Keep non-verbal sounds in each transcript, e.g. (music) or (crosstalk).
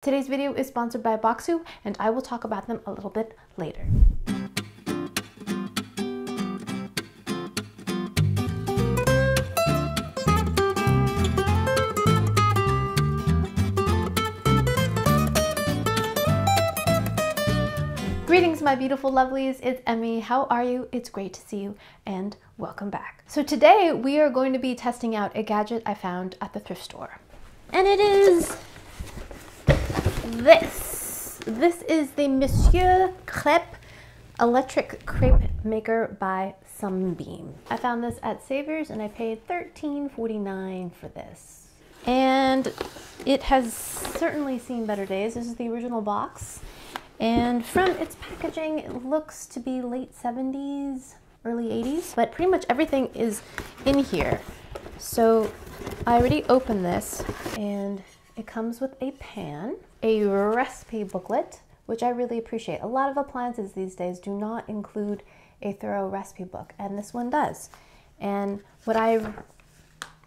Today's video is sponsored by Bokksu, and I will talk about them a little bit later. Greetings, my beautiful lovelies. It's Emmy. How are you? It's great to see you, and welcome back. So today we are going to be testing out a gadget I found at the thrift store. And it is this. This is the M'sieur Crepe electric crepe maker by Sunbeam. I found this at Savers and I paid $13.49 for this. And it has certainly seen better days. This is the original box. And from its packaging, it looks to be late 70s, early 80s, but pretty much everything is in here. So I already opened this and it comes with a pan, a recipe booklet, which I really appreciate. A lot of appliances these days do not include a thorough recipe book, and this one does. And what I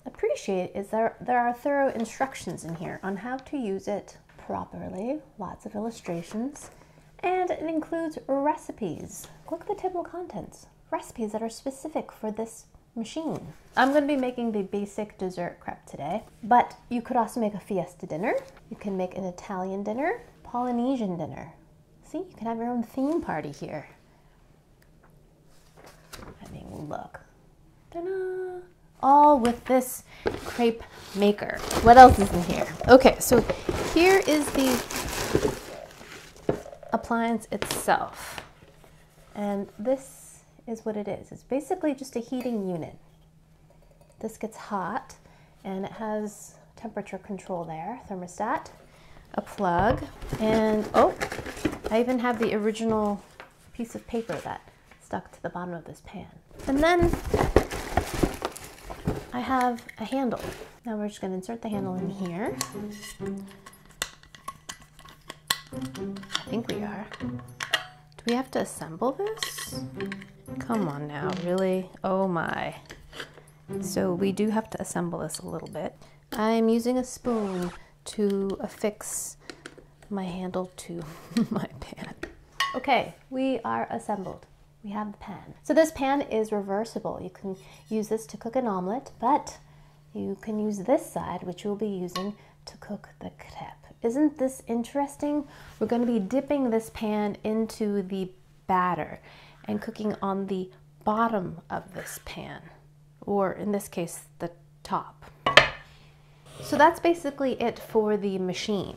appreciate is there, there are thorough instructions in here on how to use it properly, lots of illustrations, and it includes recipes. Look at the table of contents, recipes that are specific for this machine. I'm going to be making the basic dessert crepe today, but you could also make a fiesta dinner. You can make an Italian dinner, Polynesian dinner. See, you can have your own theme party here. I mean, look. All with this crepe maker. What else is in here? Okay, so here is the appliance itself. And this is what it is. It's basically just a heating unit. This gets hot and it has temperature control there, thermostat, a plug, and oh, I even have the original piece of paper that stuck to the bottom of this pan. And then I have a handle. Now we're just going to insert the handle in here. I think we are. Do we have to assemble this? Come on now, really? Oh my. So we do have to assemble this a little bit. I'm using a spoon to affix my handle to (laughs) my pan. Okay, we are assembled. We have the pan. So this pan is reversible. You can use this to cook an omelet, but you can use this side, which you'll be using to cook the crepe. Isn't this interesting? We're going to be dipping this pan into the batter and cooking on the bottom of this pan, or in this case, the top. So that's basically it for the machine.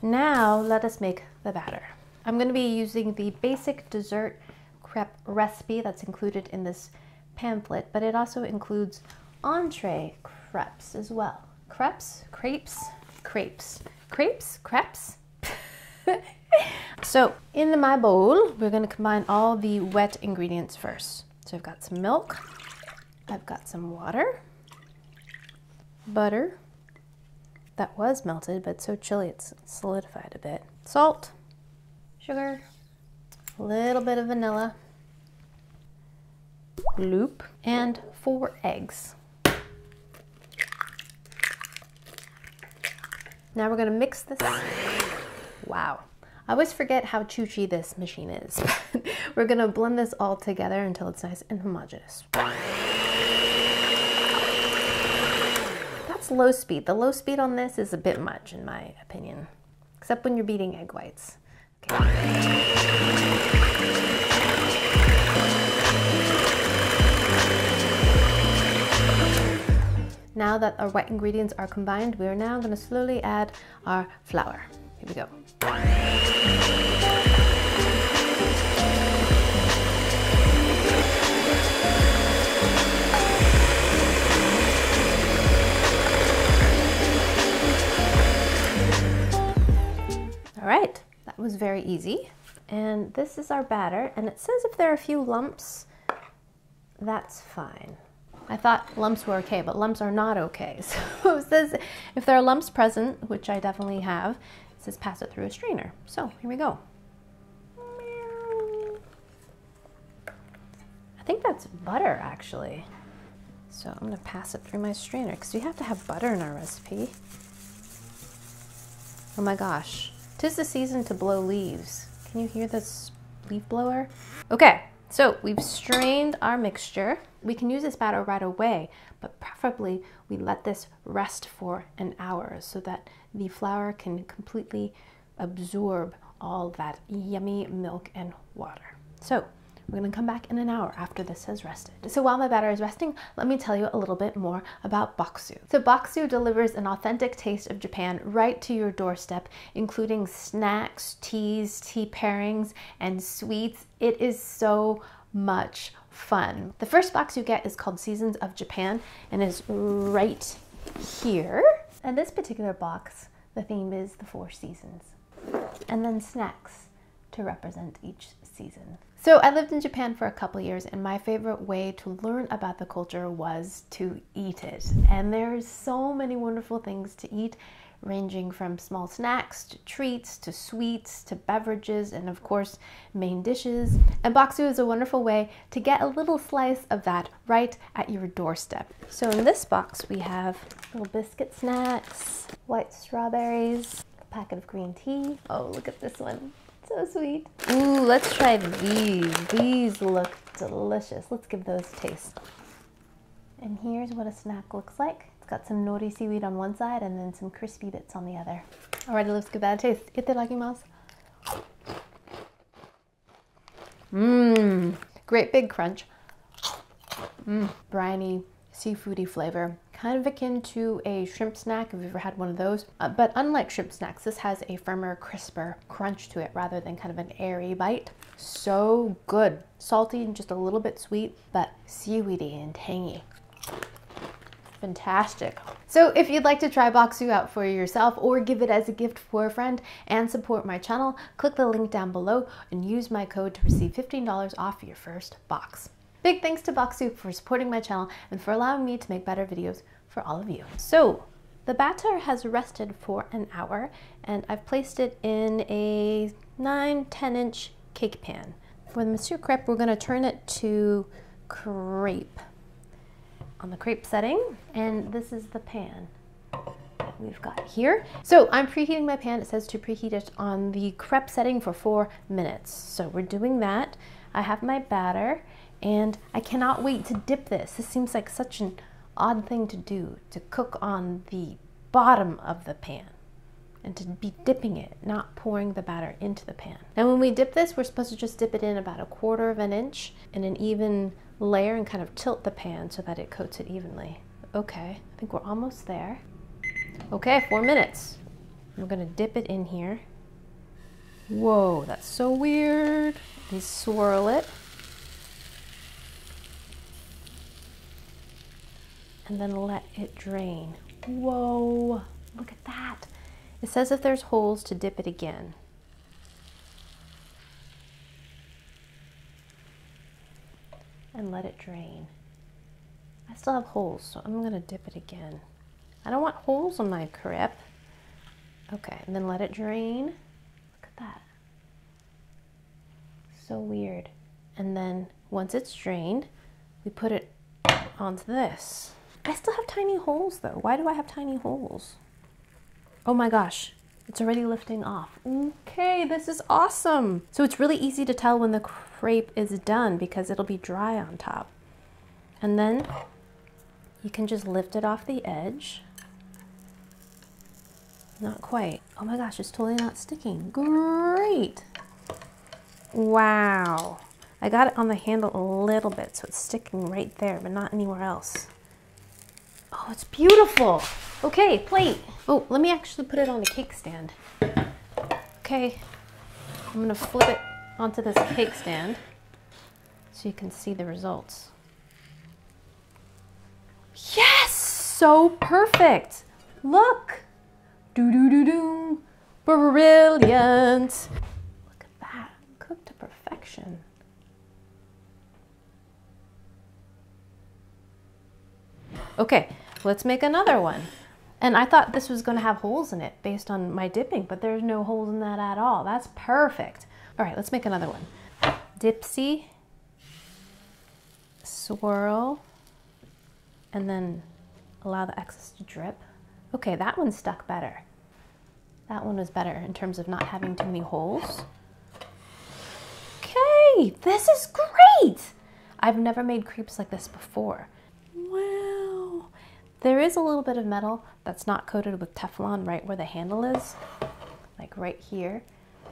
Now let us make the batter. I'm going to be using the basic dessert crepe recipe that's included in this pamphlet, but it also includes entree crepes as well. Crepes, crepes, crepes, crepes, crepes. (laughs) So in the my bowl, we're gonna combine all the wet ingredients first. So I've got some milk, I've got some water, butter, that was melted, but so chilly it's solidified a bit. Salt, sugar, a little bit of vanilla, loop, and four eggs. Now we're gonna mix this. Wow. I always forget how choochy this machine is. (laughs) We're gonna blend this all together until it's nice and homogeneous. That's low speed. The low speed on this is a bit much in my opinion, except when you're beating egg whites. Okay. Now that our wet ingredients are combined, we are now going to slowly add our flour. Here we go. All right, that was very easy. And this is our batter, and it says if there are a few lumps, that's fine. I thought lumps were okay, but lumps are not okay. (laughs) So it says if there are lumps present, which I definitely have, it says pass it through a strainer. So here we go. I think that's butter actually. So I'm gonna pass it through my strainer because we have to have butter in our recipe. Oh my gosh. Tis the season to blow leaves. Can you hear this leaf blower? Okay, so we've strained our mixture. We can use this batter right away, but preferably we let this rest for an hour so that the flour can completely absorb all that yummy milk and water. So we're gonna come back in an hour after this has rested. So while my batter is resting, let me tell you a little bit more about Bokksu. So Bokksu delivers an authentic taste of Japan right to your doorstep, including snacks, teas, tea pairings, and sweets. It is so much fun. The first box you get is called Seasons of Japan and is right here. And this particular box, the theme is the four seasons. And then snacks to represent each season. So I lived in Japan for a couple years and my favorite way to learn about the culture was to eat it. And there's so many wonderful things to eat ranging from small snacks to treats to sweets to beverages and of course main dishes. And Bokksu is a wonderful way to get a little slice of that right at your doorstep. So in this box we have little biscuit snacks, white strawberries, a packet of green tea. Oh, look at this one. So sweet. Ooh, let's try these. These look delicious. Let's give those a taste. And here's what a snack looks like. Got some nori seaweed on one side and then some crispy bits on the other. Alrighty, let's give that a taste. Itadakimasu. Mmm, great big crunch. Mmm, briny, seafoody flavor kind of akin to a shrimp snack if you've ever had one of those. Uh, but unlike shrimp snacks, this has a firmer, crisper crunch to it rather than kind of an airy bite. So good. Salty and just a little bit sweet, but seaweedy and tangy. Fantastic. So if you'd like to try Bokksu out for yourself or give it as a gift for a friend and support my channel, click the link down below and use my code to receive $15 off your first box. Big thanks to Bokksu for supporting my channel and for allowing me to make better videos for all of you. So the batter has rested for an hour and I've placed it in a 9, 10 inch cake pan. For the M'sieur Crepe, we're gonna turn it to crepe on the crepe setting. And this is the pan we've got here. So I'm preheating my pan. It says to preheat it on the crepe setting for four minutes. So we're doing that. I have my batter and I cannot wait to dip this. This seems like such an odd thing to do, to cook on the bottom of the pan and to be dipping it, not pouring the batter into the pan. Now when we dip this, we're supposed to just dip it in about a quarter of an inch in an even layer and kind of tilt the pan so that it coats it evenly. Okay, I think we're almost there. Okay, four minutes. We're gonna dip it in here. Whoa, that's so weird. And swirl it. and then let it drain. Whoa, look at that. It says if there's holes to dip it again. And let it drain. I still have holes, so I'm gonna dip it again. I don't want holes on my crepe. Okay, and then let it drain. Look at that. So weird. And then once it's drained, we put it onto this. I still have tiny holes though. Why do I have tiny holes? Oh my gosh, it's already lifting off. Okay, this is awesome. So it's really easy to tell when the crepe is done because it'll be dry on top. And then you can just lift it off the edge. Not quite. Oh my gosh, it's totally not sticking. Great. Wow. I got it on the handle a little bit, so it's sticking right there, but not anywhere else. Oh, it's beautiful. Okay, plate. Oh, let me actually put it on the cake stand. Okay, I'm gonna flip it onto this cake stand so you can see the results. Yes, so perfect. Look, do do do do, brilliant. Look at that, cooked to perfection. Okay, let's make another one. And I thought this was gonna have holes in it based on my dipping, but there's no holes in that at all. That's perfect. All right, let's make another one. Dipsy, swirl, and then allow the excess to drip. Okay, that one stuck better. That one was better in terms of not having too many holes. Okay, this is great. I've never made crepes like this before. There is a little bit of metal that's not coated with Teflon right where the handle is, like right here.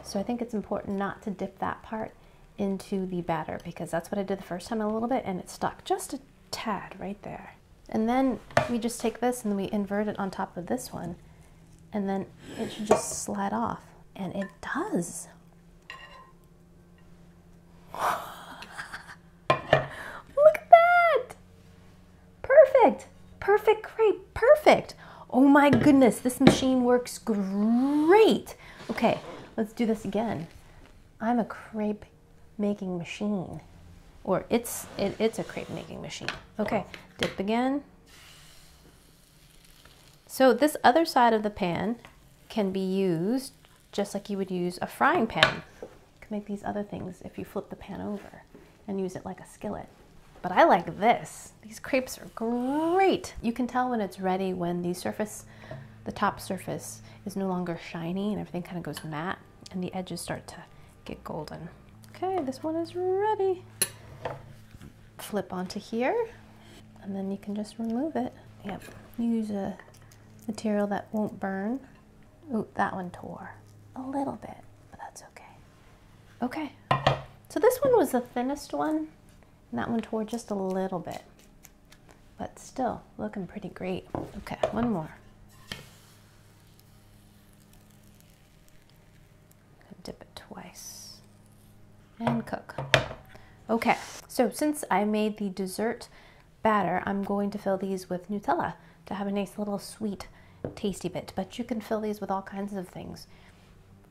So I think it's important not to dip that part into the batter because that's what I did the first time a little bit and it stuck just a tad right there. And then we just take this and we invert it on top of this one and then it should just slide off and it does. Look at that! Perfect! Perfect crepe, perfect! Oh my goodness, this machine works great! Okay, let's do this again. I'm a crepe making machine. Or it's, it, it's a crepe making machine. Okay, dip again. So this other side of the pan can be used just like you would use a frying pan. You can make these other things if you flip the pan over and use it like a skillet. But I like this. These crepes are great. You can tell when it's ready when the surface, the top surface is no longer shiny and everything kind of goes matte and the edges start to get golden. Okay, this one is ready. Flip onto here and then you can just remove it. Yep, use a material that won't burn. Ooh, that one tore a little bit, but that's okay. Okay, so this one was the thinnest one, and that one tore just a little bit, but still looking pretty great. Okay, one more. Dip it twice and cook. Okay, so since I made the dessert batter, I'm going to fill these with Nutella to have a nice little sweet, tasty bit. But you can fill these with all kinds of things.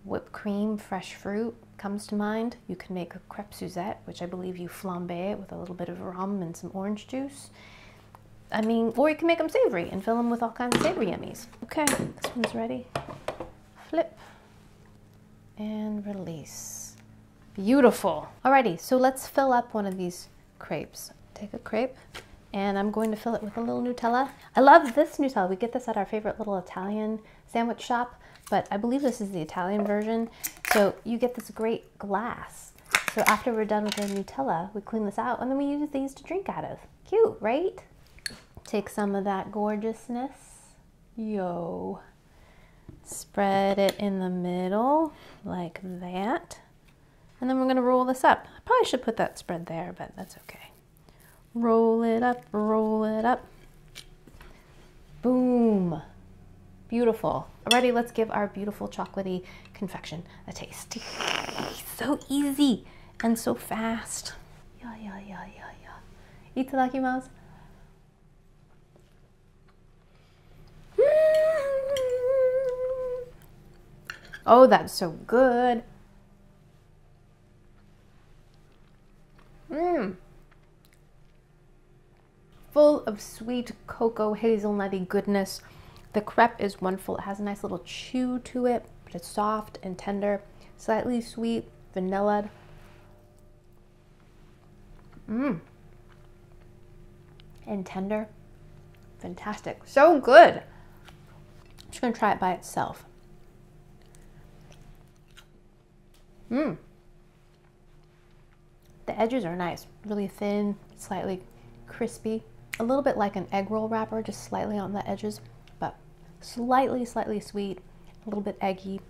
Whipped cream, fresh fruit comes to mind. You can make a crepe Suzette, which I believe you flambe it with a little bit of rum and some orange juice. I mean, or you can make them savory and fill them with all kinds of savory yummies. Okay, this one's ready. Flip and release. Beautiful. Alrighty, so let's fill up one of these crepes. Take a crepe and I'm going to fill it with a little Nutella. I love this Nutella. We get this at our favorite little Italian sandwich shop, but I believe this is the Italian version. So you get this great glass. So after we're done with the Nutella, we clean this out and then we use these to drink out of. Cute, right? Take some of that gorgeousness. Yo. Spread it in the middle like that. And then we're gonna roll this up. I probably should put that spread there, but that's okay. Roll it up, roll it up. Boom. Beautiful. Alrighty, let's give our beautiful chocolatey confection a taste. (laughs) so easy and so fast. Yeah, yeah, yeah, yeah, yeah. Itadakimasu. (laughs) Oh, that's so good. Mmm full of sweet cocoa hazelnutty goodness. The crepe is wonderful. It has a nice little chew to it, but it's soft and tender, slightly sweet, vanilla. Mmm. And tender. Fantastic. So good. I'm just going to try it by itself. Mmm. The edges are nice, really thin, slightly crispy a little bit like an egg roll wrapper, just slightly on the edges, slightly, slightly sweet, a little bit eggy.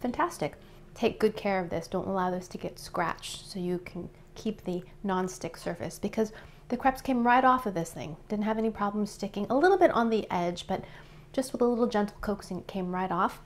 Fantastic. Take good care of this. Don't allow this to get scratched so you can keep the non-stick surface because the crepes came right off of this thing. Didn't have any problems sticking. A little bit on the edge, but just with a little gentle coaxing, it came right off.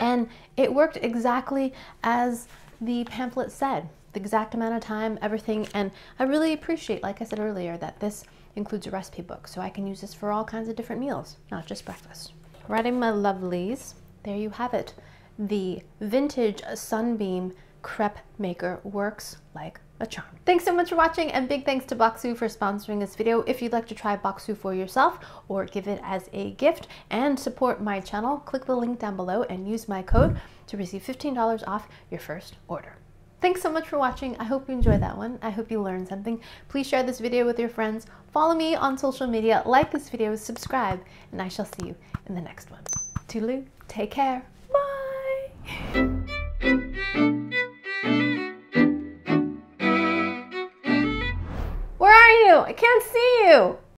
And it worked exactly as the pamphlet said. The exact amount of time, everything. And I really appreciate, like I said earlier, that this includes a recipe book, so I can use this for all kinds of different meals, not just breakfast. Righty, my lovelies, there you have it. The vintage Sunbeam crepe maker works like a charm. Thanks so much for watching and big thanks to Bokksu for sponsoring this video. If you'd like to try Bokksu for yourself or give it as a gift and support my channel, click the link down below and use my code to receive $15 off your first order. Thanks so much for watching. I hope you enjoyed that one. I hope you learned something. Please share this video with your friends. Follow me on social media, like this video, subscribe, and I shall see you in the next one. Toodaloo, take care, bye! Where are you? I can't see you.